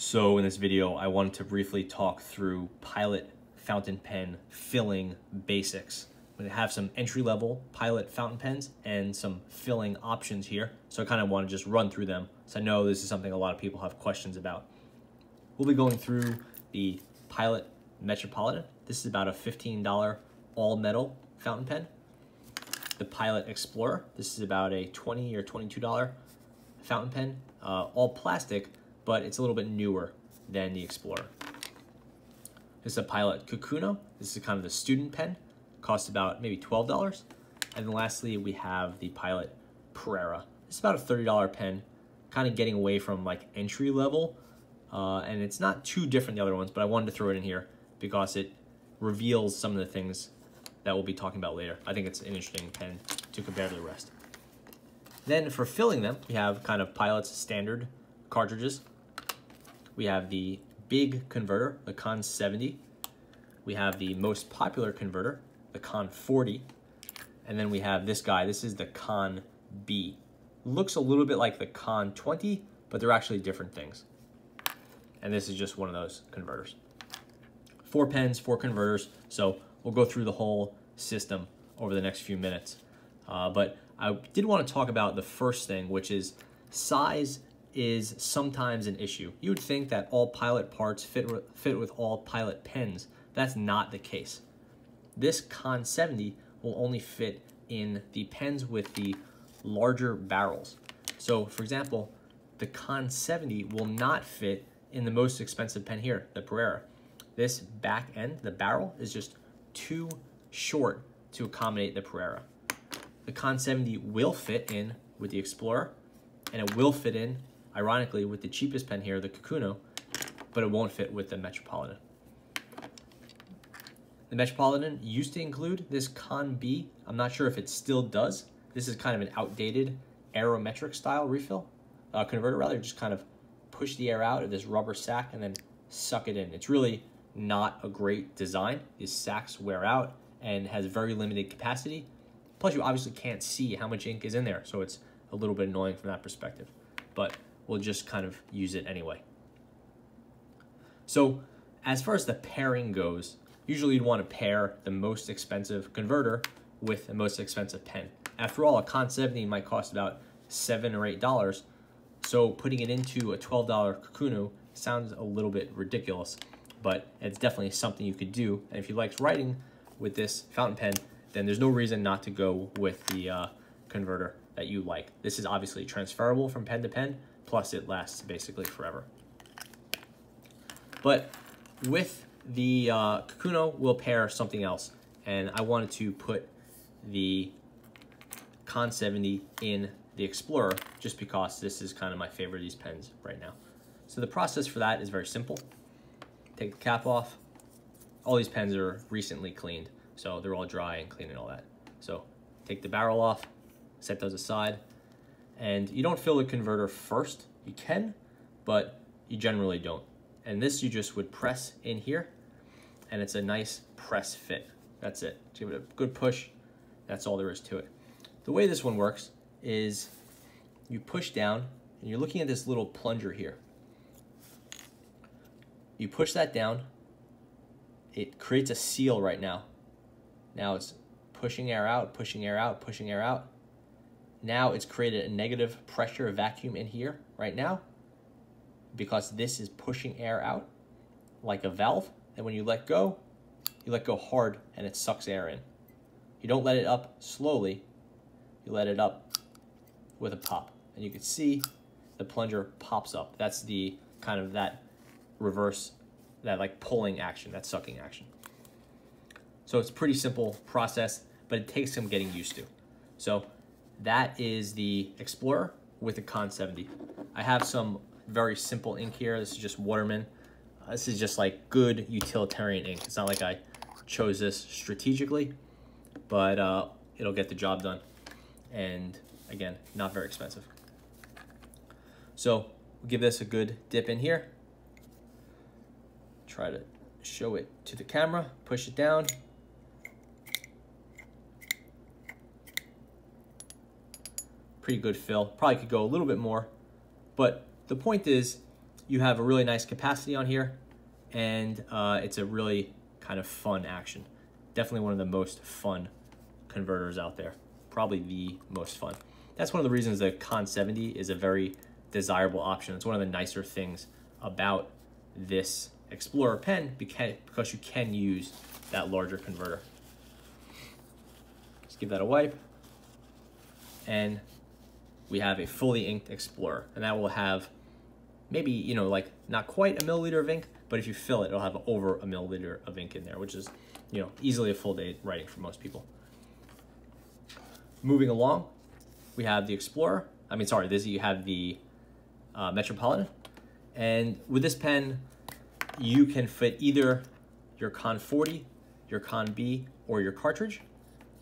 So in this video, I wanted to briefly talk through Pilot fountain pen filling basics. We have some entry-level Pilot fountain pens and some filling options here. So I kind of want to just run through them. So I know this is something a lot of people have questions about. We'll be going through the Pilot Metropolitan. This is about a $15 all metal fountain pen. The Pilot Explorer. This is about a 20 or $22 fountain pen, uh, all plastic, but it's a little bit newer than the Explorer. This is a Pilot Kakuno. This is kind of the student pen. Costs about maybe $12. And then lastly, we have the Pilot. This is about a $30 pen, kind of getting away from like entry level. Uh, and it's not too different than the other ones, but I wanted to throw it in here because it reveals some of the things that we'll be talking about later. I think it's an interesting pen to compare to the rest. Then for filling them, we have kind of Pilot's standard cartridges. We have the big converter, the Con 70. We have the most popular converter, the Con 40. And then we have this guy. This is the Con B. Looks a little bit like the Con 20, but they're actually different things. And this is just one of those converters. Four pens, four converters. So we'll go through the whole system over the next few minutes. Uh, but I did want to talk about the first thing, which is size is sometimes an issue. You would think that all pilot parts fit, fit with all pilot pens. That's not the case. This Con 70 will only fit in the pens with the larger barrels. So for example, the Con 70 will not fit in the most expensive pen here, the Prera. This back end, the barrel, is just too short to accommodate the Prera. The Con 70 will fit in with the Explorer, and it will fit in ironically, with the cheapest pen here, the Kakuno, but it won't fit with the Metropolitan. The Metropolitan used to include this Con B. I'm not sure if it still does. This is kind of an outdated aerometric style refill, uh, converter rather, just kind of push the air out of this rubber sack and then suck it in. It's really not a great design. These sacks wear out and has very limited capacity. Plus you obviously can't see how much ink is in there, so it's a little bit annoying from that perspective. But we'll just kind of use it anyway. So as far as the pairing goes, usually you'd want to pair the most expensive converter with the most expensive pen. After all, a Con 70 might cost about seven or eight dollars, so putting it into a $12 Kakuno sounds a little bit ridiculous, but it's definitely something you could do. And if you like writing with this fountain pen, then there's no reason not to go with the uh, converter that you like. This is obviously transferable from pen to pen, plus it lasts basically forever. But with the uh, Kakuno, we'll pair something else. And I wanted to put the Con 70 in the Explorer just because this is kind of my favorite of these pens right now. So the process for that is very simple. Take the cap off. All these pens are recently cleaned, so they're all dry and clean and all that. So take the barrel off, set those aside, and you don't fill the converter first. You can, but you generally don't. And this you just would press in here and it's a nice press fit. That's it. Give it a good push. That's all there is to it. The way this one works is you push down and you're looking at this little plunger here. You push that down. It creates a seal right now. Now it's pushing air out, pushing air out, pushing air out. Now it's created a negative pressure vacuum in here right now because this is pushing air out like a valve. And when you let go, you let go hard and it sucks air in. You don't let it up slowly, you let it up with a pop. And you can see the plunger pops up. That's the kind of that reverse, that like pulling action, that sucking action. So it's pretty simple process, but it takes some getting used to. So that is the Explorer with a Con 70. I have some very simple ink here. This is just Waterman. Uh, this is just like good utilitarian ink. It's not like I chose this strategically, but uh, it'll get the job done. And again, not very expensive. So we'll give this a good dip in here. Try to show it to the camera, push it down, pretty good fill. Probably could go a little bit more, but the point is you have a really nice capacity on here, and uh, it's a really kind of fun action. Definitely one of the most fun converters out there. Probably the most fun. That's one of the reasons the Con 70 is a very desirable option. It's one of the nicer things about this Explorer pen because you can use that larger converter. Just give that a wipe. And we have a fully inked Explorer. And that will have maybe, you know, like not quite a milliliter of ink, but if you fill it, it'll have over a milliliter of ink in there, which is, you know, easily a full day writing for most people. Moving along, we have the Explorer. I mean, sorry, this you have the uh, Metropolitan. And with this pen, you can fit either your Con 40, your Con B, or your cartridge.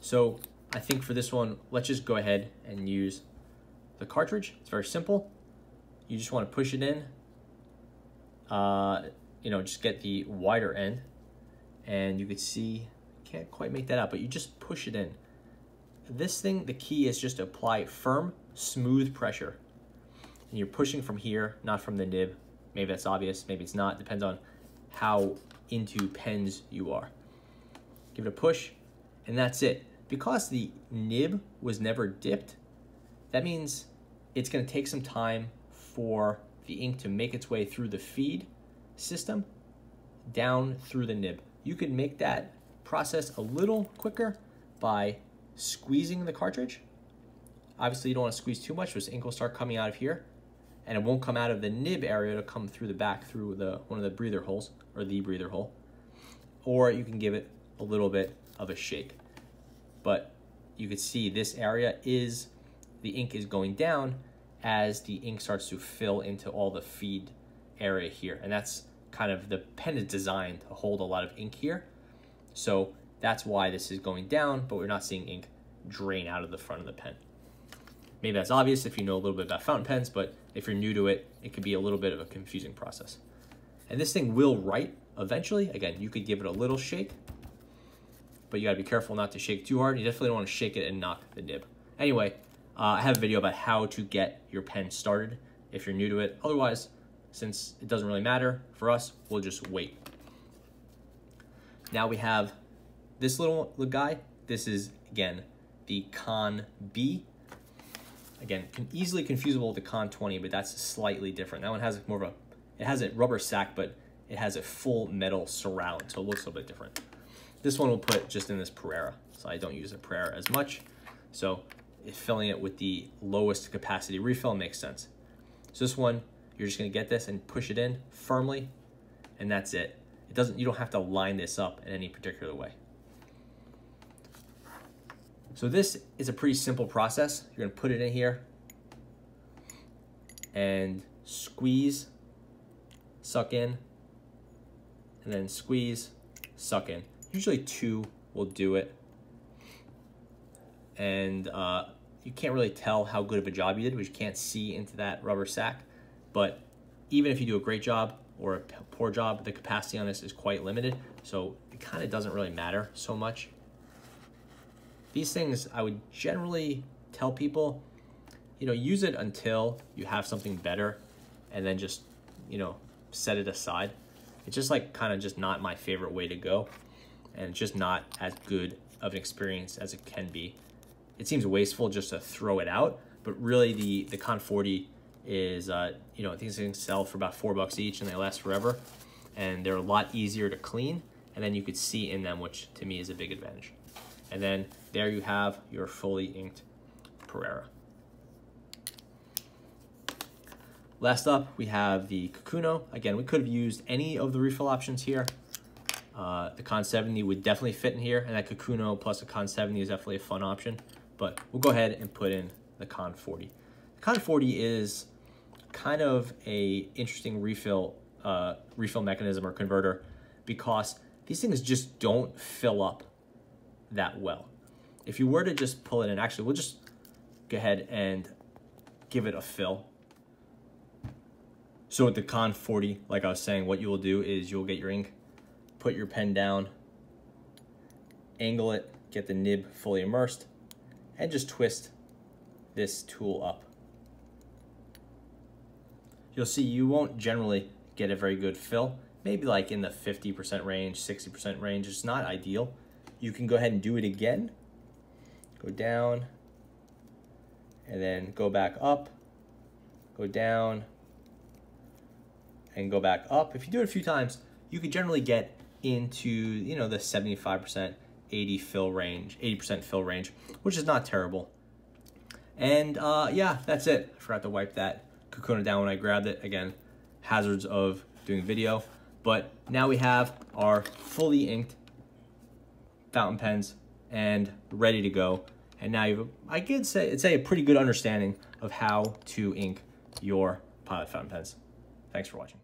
So I think for this one, let's just go ahead and use the cartridge. It's very simple. You just want to push it in, uh, you know, just get the wider end. And you can see, can't quite make that out, but you just push it in. This thing, the key is just to apply firm, smooth pressure. And you're pushing from here, not from the nib. Maybe that's obvious, maybe it's not. Depends on how into pens you are. Give it a push, and that's it. Because the nib was never dipped, that means it's gonna take some time for the ink to make its way through the feed system down through the nib. You can make that process a little quicker by squeezing the cartridge. Obviously you don't wanna squeeze too much because ink will start coming out of here and it won't come out of the nib area, it'll come through the back through the one of the breather holes or the breather hole. Or you can give it a little bit of a shake. But you can see this area is, the ink is going down as the ink starts to fill into all the feed area here. And that's kind of, the pen is designed to hold a lot of ink here. So that's why this is going down, but we're not seeing ink drain out of the front of the pen. Maybe that's obvious if you know a little bit about fountain pens, but if you're new to it, it could be a little bit of a confusing process. And this thing will write eventually. Again, you could give it a little shake, but you gotta be careful not to shake too hard. You definitely don't wanna shake it and knock the nib. Anyway, uh, I have a video about how to get your pen started if you're new to it. Otherwise, since it doesn't really matter for us, we'll just wait. Now we have this little, little guy. This is, again, the Con B Again, can easily confusable with the Con 20, but that's slightly different. That one has more of a, it has a rubber sack, but it has a full metal surround, so it looks a little bit different. This one we'll put just in this Prera, so I don't use a Prera as much. So filling it with the lowest capacity refill makes sense. So this one, you're just gonna get this and push it in firmly, and that's it. It doesn't, you don't have to line this up in any particular way. So this is a pretty simple process. You're gonna put it in here and squeeze, suck in, and then squeeze, suck in. Usually two will do it. And uh, you can't really tell how good of a job you did because you can't see into that rubber sack. But even if you do a great job or a poor job, the capacity on this is quite limited. So it kind of doesn't really matter so much. These things I would generally tell people, you know, use it until you have something better and then just, you know, set it aside. It's just like kind of just not my favorite way to go and it's just not as good of an experience as it can be. It seems wasteful just to throw it out, but really the, the Con 40 is, uh, you know, these things sell for about four bucks each and they last forever. And they're a lot easier to clean and then you could see in them, which to me is a big advantage. And then there you have your fully inked Prera. Last up, we have the Kakuno. Again, we could have used any of the refill options here. Uh, the Con 70 would definitely fit in here, and that Kakuno plus a Con 70 is definitely a fun option. But we'll go ahead and put in the Con 40. The Con 40 is kind of a interesting refill uh, refill mechanism or converter because these things just don't fill up that well. If you were to just pull it in, actually, we'll just go ahead and give it a fill. So with the Con 40, like I was saying, what you will do is you'll get your ink, put your pen down, angle it, get the nib fully immersed, and just twist this tool up. you'll see you won't generally get a very good fill. Maybe like in the 50% range, 60% range. It's not ideal. You can go ahead and do it again. Go down and then go back up, go down and go back up. If you do it a few times, you can generally get into, you know, the 75%, 80 fill range, 80% fill range, which is not terrible. And uh, yeah, that's it. I forgot to wipe that Kakuno down when I grabbed it. Again, hazards of doing video. But now we have our fully inked fountain pens and ready to go. And now you I could say, it's a pretty good understanding of how to ink your Pilot fountain pens. Thanks for watching.